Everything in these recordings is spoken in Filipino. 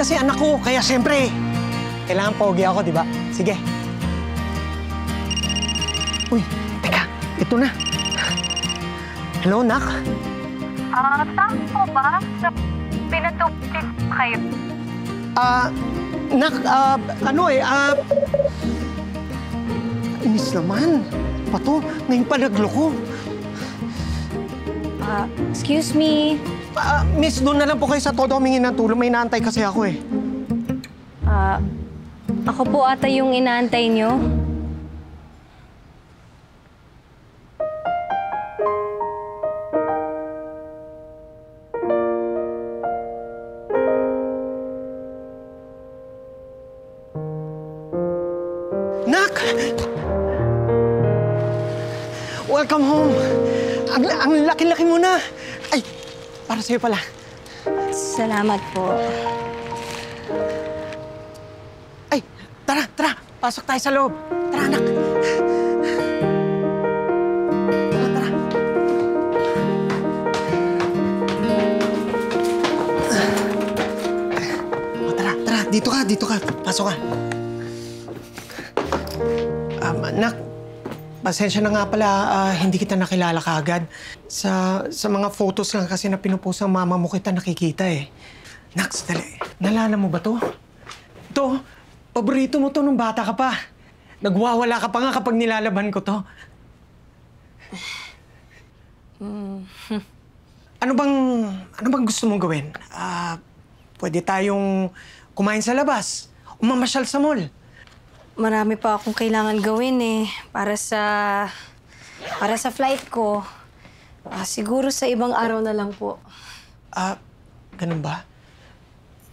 Kasi anak ko, kaya siyempre, kailangan pogi ako, di ba? Sige. Uy, teka, ito na. Hello, Nak? Ah, saan po ba? Sa pinatupit kayo. Ah, Nak, ah, ano eh, ah... Inis naman. Pato, ngayon pa nagloko. Ah, excuse me. Ah, miss, doon na lang po kayo sa todo humingi ng tulong. May inaantay kasi ako eh. Ah, ako po ata yung inaantay nyo. Nak! Welcome home. Ang, ang laki-laki mo na. Ay, para sa'yo pala. Salamat po. Ay, tara, tara. Pasok tayo sa loob. Tara, anak. Tara, tara. O, tara, tara. Dito ka, dito ka. Pasok ka. Um, anak, pasensya na nga pala, ah, hindi kita nakilala kaagad. Sa, sa mga photos lang kasi na pinupost ng mama mo kita nakikita eh. Nax, dali. Nalala mo ba to? To, paborito mo to nung bata ka pa. Nagwawala ka pa nga kapag nilalaban ko to. ano bang, ano bang gusto mong gawin? Ah, pwede tayong kumain sa labas. Umamasyal sa mall. Marami pa akong kailangan gawin eh. Para sa... Para sa flight ko. Ah, siguro sa ibang araw na lang po. Ah, ganun ba?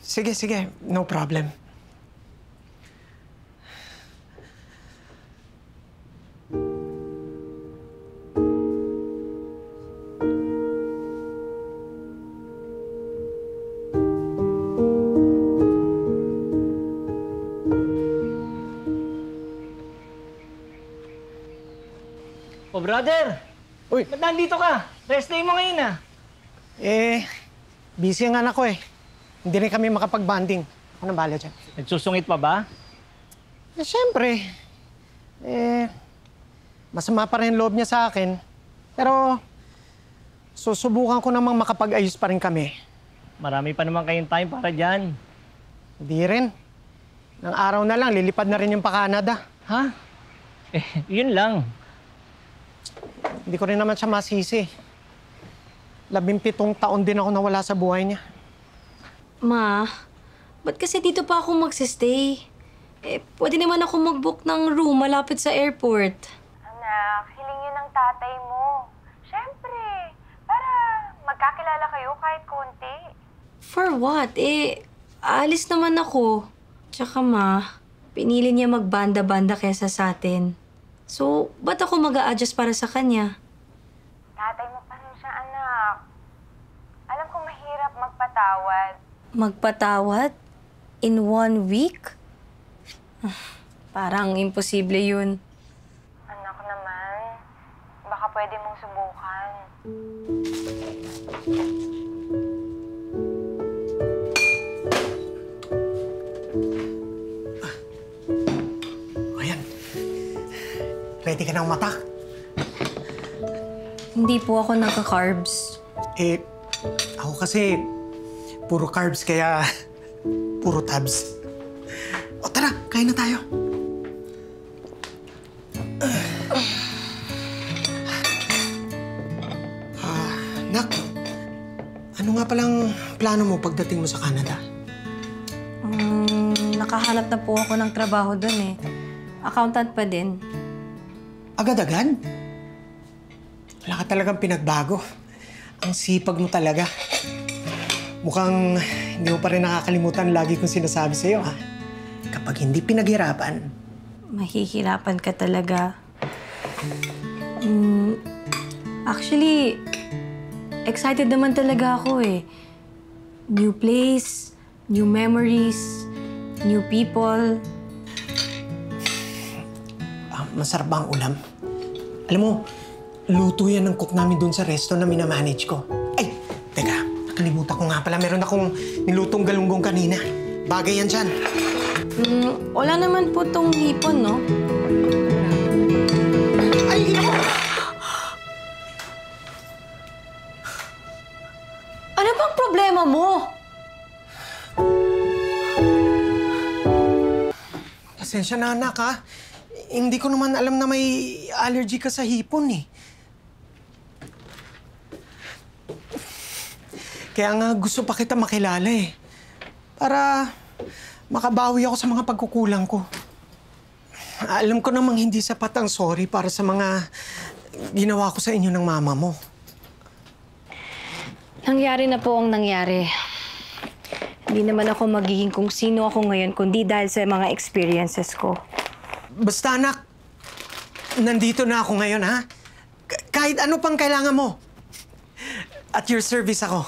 Sige, sige. No problem. Brother! Uy. Ba't nandito ka? Rest day mo ngayon ah. Eh, busy ang anak ko eh. Hindi rin kami makapag-banding. Nang bahala dyan. Nagsusungit pa ba? Eh, siyempre. Eh, masama pa rin loob niya sa akin. Pero, susubukan ko namang makapag-ayos pa rin kami. Marami pa naman kayong time para dyan. Hindi rin. Nang araw na lang, lilipad na rin yung pa-Canada. Ha? Eh, yun lang. Hindi ko rin naman siya masisi. Labimpitong taon din ako nawala sa buhay niya. Ma, ba't kasi dito pa ako magsistay? Eh, pwede naman ako mag-book ng room malapit sa airport. Anak, hiling yun ng tatay mo. Siyempre, para magkakilala kayo kahit konti. For what? Eh, aalis naman ako. Tsaka ma, pinili niya magbanda-banda kesa sa atin. So, ba't ako mag adjust para sa kanya? Tatay mo pa rin siya, anak. Alam ko mahirap magpatawad. Magpatawad? In one week? Ah, Parang imposible yun. Anak naman, baka pwede mong subukan. Ready ka ng mata? Hindi po ako nagka-carbs. Eh, ako kasi puro carbs kaya puro tabs. O tara, kain na tayo. Ah, nak, ano nga palang plano mo pagdating mo sa Canada? Um, nakahanap na po ako ng trabaho doon eh. Accountant pa din. Agad-agad? Wala ka talagang pinagbago. Ang sipag mo talaga. Mukhang hindi mo pa rin nakakalimutan lagi kong sinasabi sa'yo, ha? Kapag hindi pinaghirapan, Mahihirapan ka talaga. Mm, actually, excited naman talaga ako eh. New place, new memories, new people. Masarap ba ang ulam? Alam mo, luto yan ng cook namin doon sa resto na minamanage ko. Ay, teka, nakalimutan ko nga pala. Meron akong nilutong galunggong kanina. Bagay yan dyan. Mm, wala naman po tong hipon, no? Ay, ino! Ano bang problema mo? Pasensya na anak ha. Hindi ko naman alam na may allergy ka sa hipon eh. Kaya nga gusto pa kita makilala eh. Para makabawi ako sa mga pagkukulang ko. Alam ko namang hindi sapat ang sorry para sa mga ginawa ko sa inyo ng mama mo. Nangyari na po ang nangyari. Hindi naman ako magiging kung sino ako ngayon kundi dahil sa mga experiences ko. Basta anak, nandito na ako ngayon ha. K- kahit ano pang kailangan mo. At your service ako.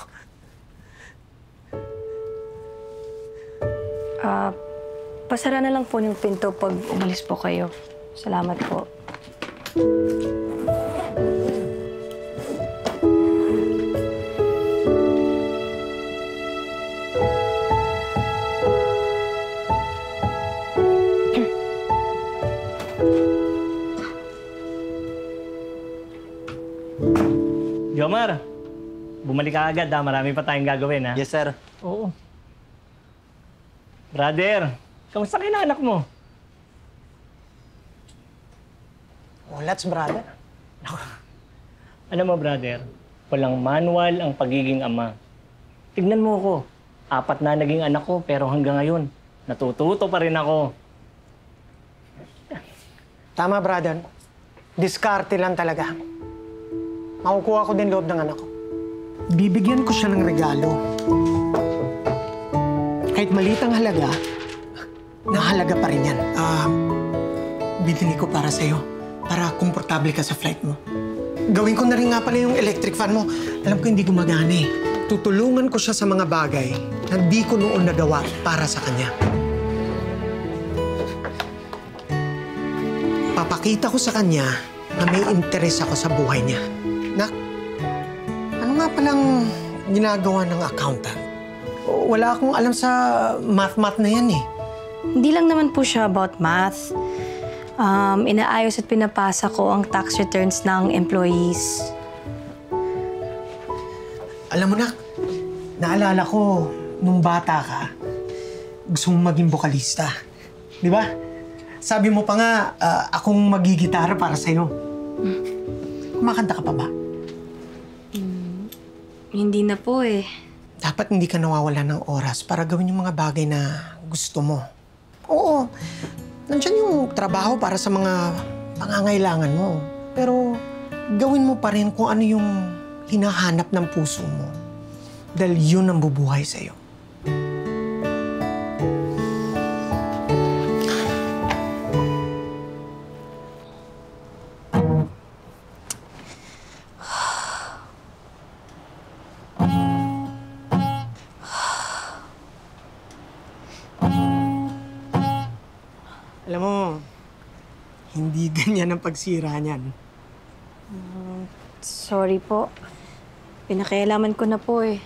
Ah, pasara na lang po yung pinto pag umalis po kayo. Salamat po. Bumalik ka agad ha. Marami pa tayong gagawin ha. Yes, sir. Oo. Brother, kamusta kayo na anak mo? Oh, let's brother. Alam mo, brother, walang manual ang pagiging ama. Tignan mo ako. Apat na naging anak ko, pero hanggang ngayon, natututo pa rin ako. Tama, brother. Diskarte lang talaga. Makukuha ko din loob ng anak ko. Bibigyan ko siya ng regalo. Kahit maliit ang halaga, nahalaga pa rin yan. Ah, bibili ko para sa'yo. Para komportable ka sa flight mo. Gawin ko na rin nga pala yung electric fan mo. Alam ko hindi gumagana eh. Tutulungan ko siya sa mga bagay na di ko noon nagawa para sa kanya. Papakita ko sa kanya na may interes ako sa buhay niya. Nga palang ginagawa ng accountant? Wala akong alam sa math-math na yan eh. Hindi lang naman po siya about math. Um, inaayos at pinapasa ko ang tax returns ng employees. Alam mo nak, naalala ko nung bata ka, gusto mong maging bokalista. Di ba? Sabi mo pa nga, ah, akong magigitara para sa'yo. Kumakanta ka pa ba? Hindi na po eh. dapat hindi ka nawawala ng oras para gawin yung mga bagay na gusto mo. Oo, nandyan yung trabaho para sa mga pangangailangan mo. Pero gawin mo pa rin kung ano yung hinahanap ng puso mo. Dahil yun ang bubuhay sa'yo. Alam mo, hindi ganyan ang pagsira niyan. Sorry po. Pinakialaman ko na po eh.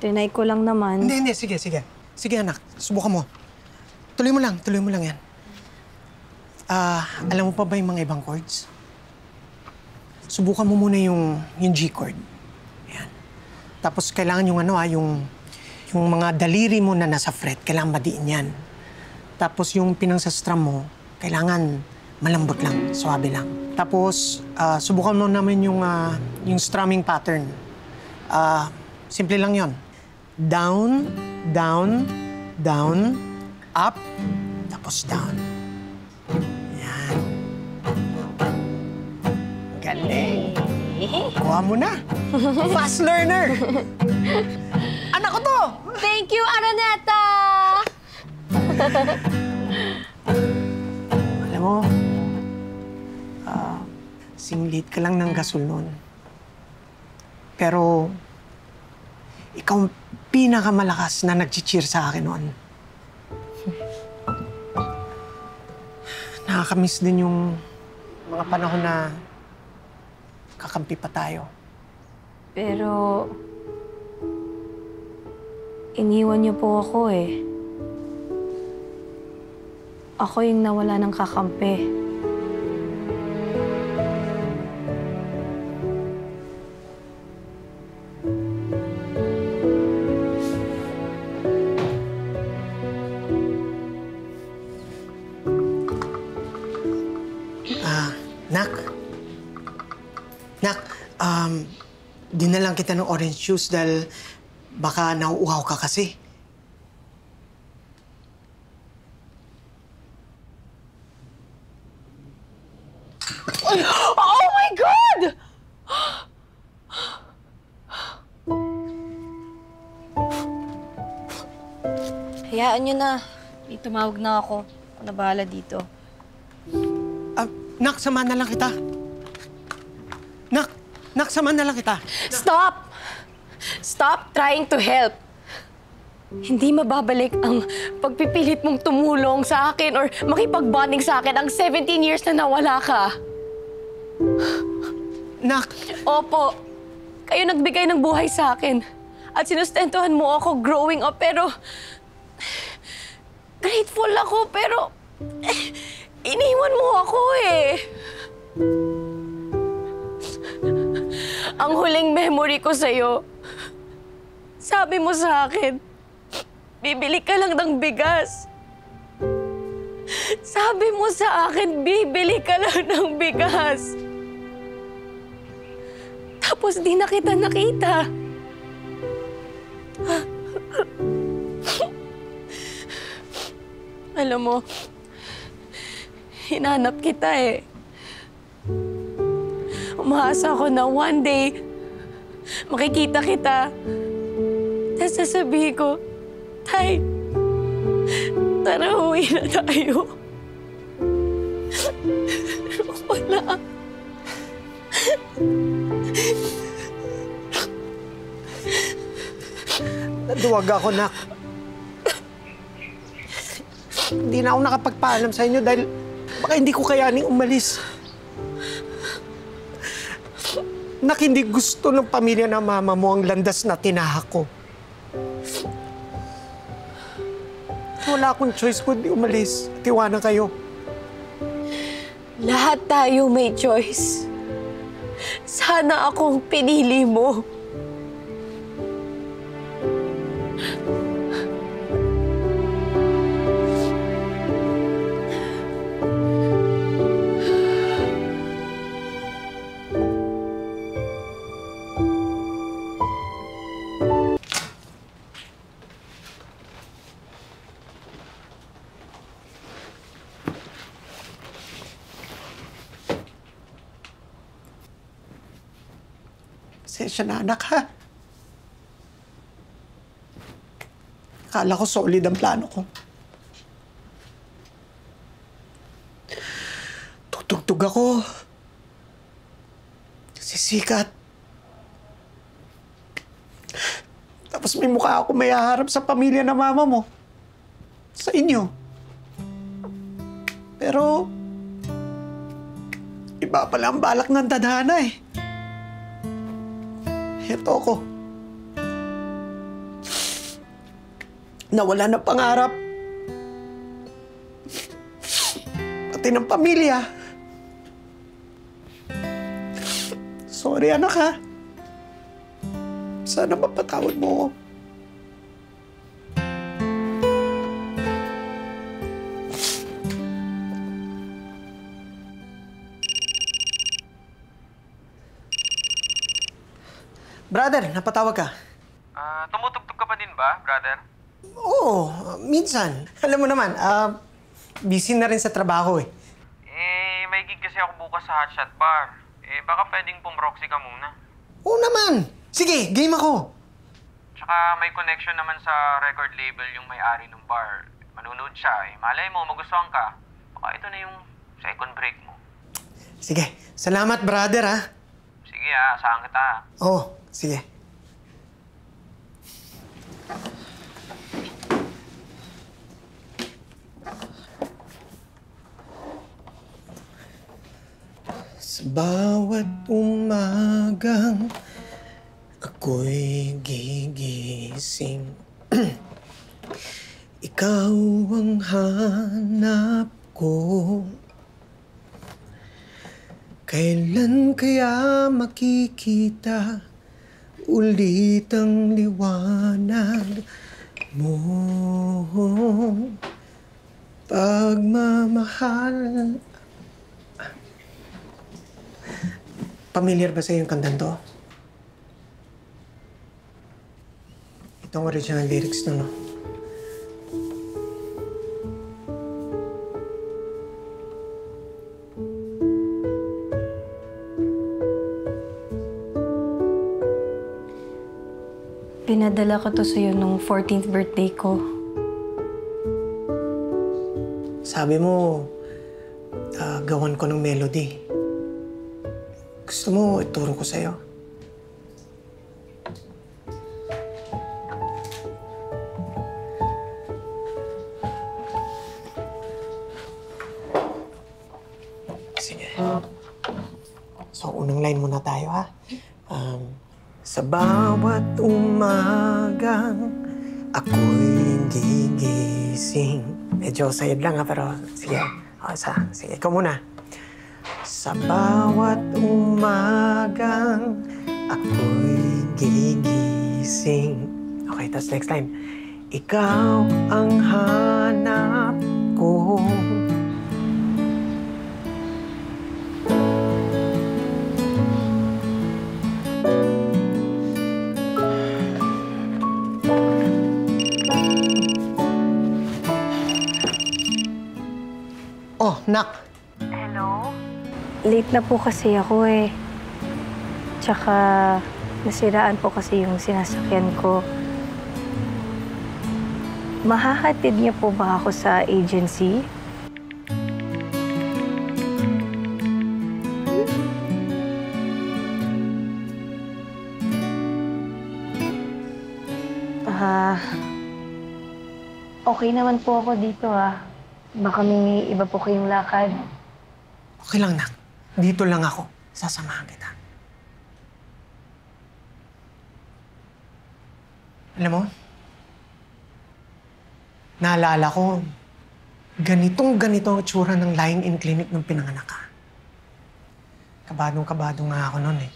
Trinay ko lang naman. Hindi, hindi. Sige, sige. Sige, anak. Subukan mo. Tuloy mo lang. Tuloy mo lang yan. Ah, alam mo pa ba yung mga ibang chords? Subukan mo muna yung, yung G chord. Yan. Tapos kailangan yung ano ah, yung, yung mga daliri mo na nasa fret, kailangan madiin yan. Tapos yung pinangsastrum mo, kailangan malambot lang, swabe lang. Tapos, ah, subukan mo naman yung, ah, yung strumming pattern. Ah, simple lang yon. Down, down, down, up, tapos down. Yan. Galing. Kuha mo na. Fast learner. Araneta! Alam mo, ah, singlit ka lang ng gasol noon. Pero, ikaw ang pinakamalakas na nag-cheer sa akin noon. Nakakamiss din yung mga panahon na kakampi pa tayo. Pero... iniwan niyo po ako eh. Ako yung nawala ng kakampi. Ah, Nak. Nak, um, dinalang kita ng orange juice dahil baka nauuhaw ka kasi. Oh my God! Hayaan niyo na. May tumawag na ako. Ako na bahala dito. Ah, nak, sama na lang kita. Nak, nak, sama na lang kita. Stop! Stop trying to help. Hindi mababalik ang pagpipilit mong tumulong sa akin or makipag-bonding sa akin ang 17 years na nawala ka. Nak, Opo, kayo nagbigay ng buhay sa akin. At sinustentuhan mo ako growing up, pero... Grateful ako, pero... eh, iniwan mo ako eh. Ang huling memory ko sa'yo, sabi mo sa akin, bibili ka lang ng bigas. Sabi mo sa akin, bibili ka lang ng bigas. Tapos di na kita nakita. Alam mo, hinanap kita eh. Umaasa ako na one day, makikita kita. Sasabihin ko, Tay, tara uwi na tayo. Wala. naduwag ako, nak. hindi na ako nakapagpaalam sa inyo dahil baka hindi ko kayaning umalis. Nak, hindi gusto ng pamilya ng mama mo ang landas na tinahak ko. Wala akong choice kundi umalis at iwanan kayo. Lahat tayo may choice. Sana akong pinili mo. Pasensya na, anak, ha? Akala ko solid ang plano ko. Tutugtog ako. Sisikat. Tapos may mukha ako may haharap sa pamilya ng mama mo. Sa inyo. Pero... Iba pala ang balak ng tadhana eh. Heto ako. Nawala ng pangarap. Pati ng pamilya. Sorry anak ha. Sana mapatawad mo ako. Brother, napatawag ka. Ah, tumutugtog ka pa din ba, brother? Oo, minsan. Alam mo naman, ah, busy na rin sa trabaho eh. Eh, may gig kasi ako bukas sa Hotshot Bar. Eh, baka pwedeng pumroxy ka muna. Oo naman. Sige, game ako. Tsaka may connection naman sa record label yung may-ari ng bar. Manunood siya eh. Malay mo, magustuhan ka. Baka ito na yung second break mo. Sige, salamat brother ha. Sige ah, asahan kita ah. Oo, sige. Sa bawat umagang ako'y gigising Ikaw ang hanap ko Kailan kaya makikita ulit ang liwanag mo Pagmamahal Familiar ba sa yung kantang to? Itong original lyrics to, no? Pinadala ko to sa'yo nung 14th birthday ko. Sabi mo, ah, gawan ko ng melody. Gusto mo, ituro ko sa'yo. Sige. So, unang line muna tayo, ha? Um, sa bawat umagang ako'y gigising. Medyo sayad lang ha, pero sige. O, sa, sige, ikaw muna. Sa bawat umagang ako'y gigising. Okay, tapos next time. Ikaw ang hanap ko. Oh, nak. Late na po kasi ako eh. Tsaka nasiraan po kasi yung sinasakyan ko. Mahahatid niyo po ba ako sa agency? Ah, okay naman po ako dito ah. Baka may iba po kayong lakad. Okay lang, nak. Dito lang ako. Sasamahan kita. Alam mo, naalala ko, ganitong ganito ang tsura ng lying-in clinic nung pinanganak ka. Kabadong-kabado nga ako noon eh.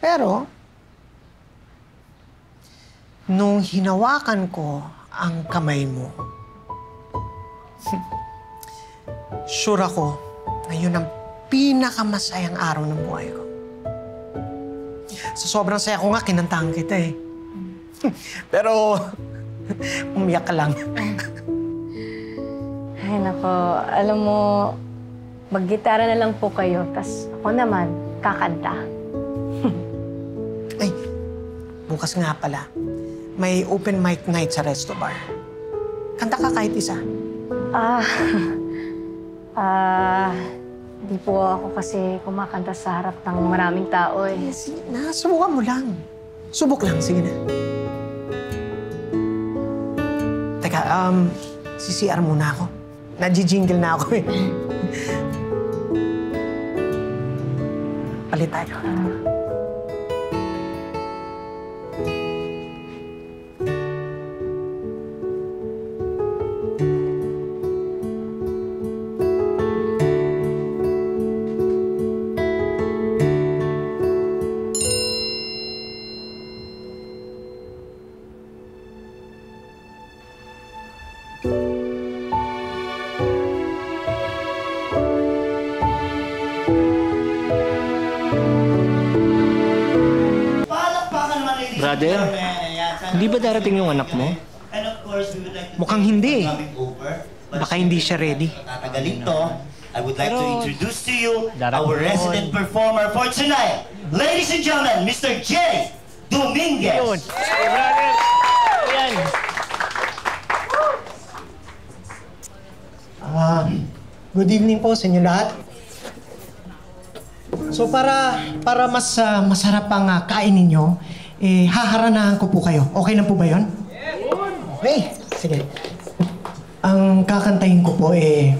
Pero, nung hinawakan ko ang kamay mo, sure ako na yun ang pinakamasayang araw ng buhay ko. Sa sobrang saya ko nga, kinantahan kita eh. Pero, umiyak ka lang. Ay, nako. Alam mo, maggitara na lang po kayo. tas ako naman, kakanta. Ay, bukas nga pala, may open mic night sa resto bar. Kanta ka kahit isa. Ah, ah, di po ako kasi kumakanta sa harap ng maraming tao eh. Sige na, subukan mo lang. Subok lang, sige na. Teka, um, CCR muna ako. Naji-jingle na ako eh. Palit tayo. Palakpakan darating yung anak mo? And of course, we would like to Mukhang hindi eh. over. Baka hindi siya ready. Tatagalin to. I would like to Pero- introduce to you our resident performer for tonight. Ladies and gentlemen, Mr. Jay Dominguez. Yun. Brother! Ayan. Ah, good evening po sa inyo lahat. So para para mas ah, masarap ang ah, kain ninyo, eh haharanahan ko po kayo. Okay na po ba 'yon? Okay, sige. Ang kakantahin ko po eh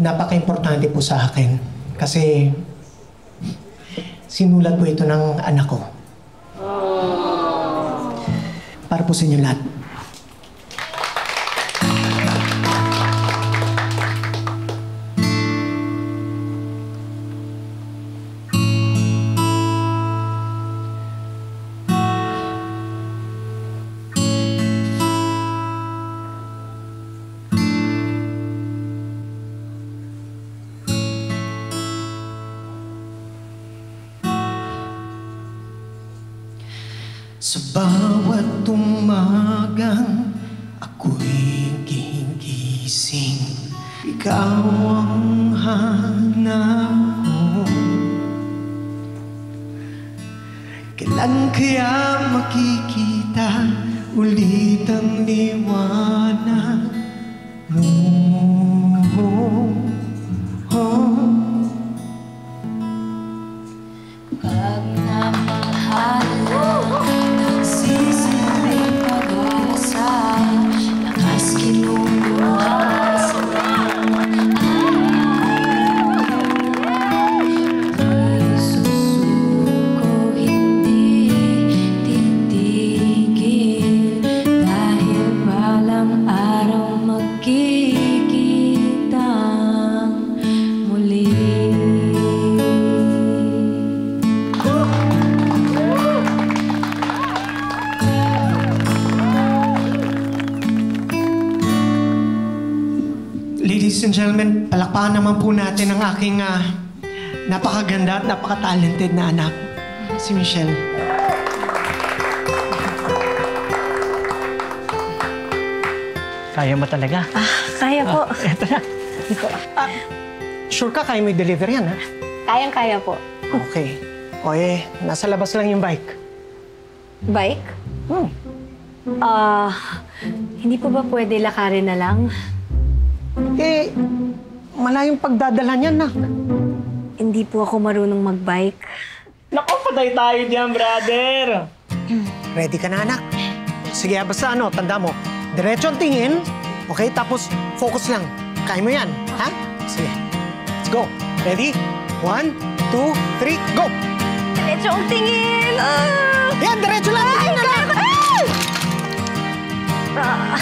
napaka-importante po sa akin kasi sinulat po ito ng anak ko. Para po sa inyo lahat. Sa bawat umagang ako'y gigising Ikaw ang hanap ko Kailan kaya makikita ulit ang liwanag naman po natin ang aking ah, napakaganda at napaka-talented na anak, si Michelle. Kaya mo talaga. Kaya po. Eto na. Sure ka kaya mo i-deliver yan, ha? Kayang-kaya po. Okay. O eh, nasa labas lang yung bike. Bike? Hmm. Ah, hindi po ba pwede lakarin na lang? Malayong pagdadala niyan, nak. Hindi po ako marunong magbike. Naku, patay tayo diyan, brother. Ready ka na, anak? Sige, basta ano, tanda mo. Diretso ang tingin, okay? Tapos, focus lang. Kaya mo yan, ha? Sige. Let's go. Ready? One, two, three, go! Diretso ang tingin! Ah! Yan, diretso lang. Tingin na lang. Ah,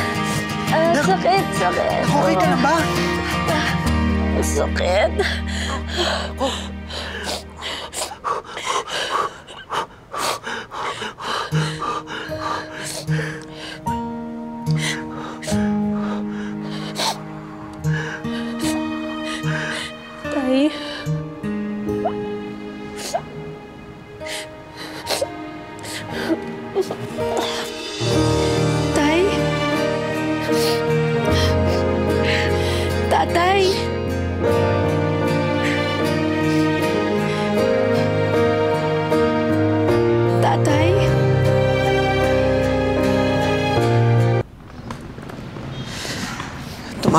ah, sakit, sakit. Okay ka na ba? Sakit. Tay.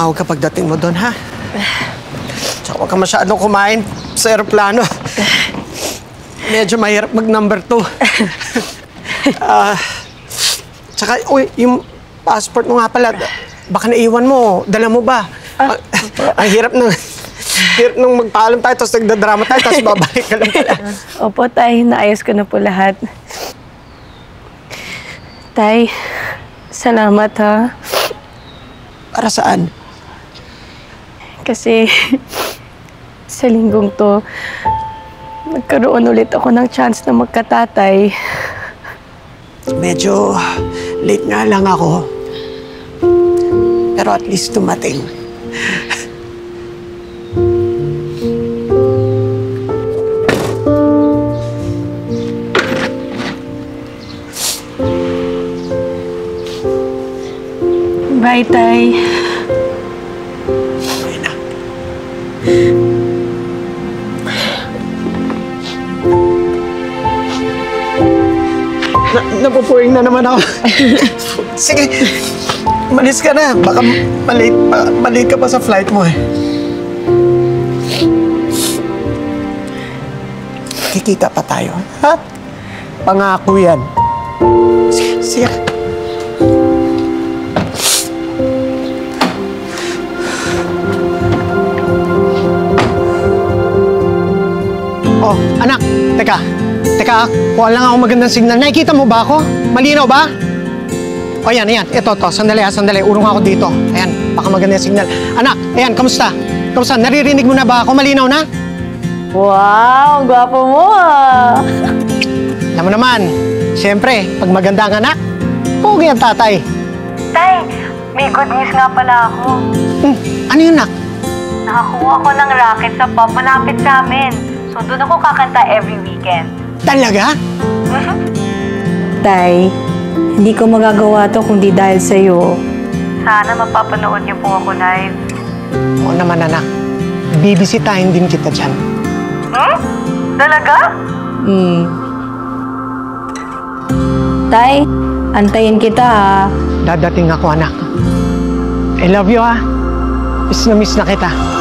Tumawag ka pagdating mo doon, ha? Tsaka huwag ka masyadong kumain sa aeroplano. Medyo mahirap mag number two. Ah, tsaka, uy, yung passport mo nga pala, baka naiwan mo, dala mo ba? Ah, ang hirap ng, hirap nung magpaalam tayo, tapos nagdadrama tayo, tapos babalik ka lang pala. Opo, Tay. Naayos ko na po lahat. Tay, salamat ha. Para saan? Kasi sa linggong to, nagkaroon ulit ako ng chance na magkatatay. Medyo late nga lang ako. Pero at least dumating. Bye, Tay. Na, napupuwing na naman ako. Sige, malis ka na. Baka malate, pa, ka pa sa flight mo eh. Kikita pa tayo, ha? Pangako yan. Sige, sige. Oh, anak, teka. Teka, kuha lang ako magandang signal. Nakikita mo ba ako? Malinaw ba? O yan, ayan. Ito, to. Sandali, ha, sandali. Urong ako dito. Ayan, baka magandang signal. Anak, ayan, kamusta? Kamusta? Naririnig mo na ba ako? Malinaw na? Wow, ang gwapo mo ah. Alam mo naman, siyempre, pag maganda ang anak, pogi ang tatay. Tay, may good news nga pala ako. Hmm, ano yun, nak? Nakakuha ko ng racket sa pub malapit sa amin. So doon ako kakanta every weekend. Talaga? Tay. Hindi ko magagawa to kung di dahil sa'yo. Sana mapapanood niyo po ako live. Oo naman anak, bibisitahin din kita dyan. Hmm. Tay, antayin kita ha. Dadating ako anak. I love you ha. Miss na miss na kita.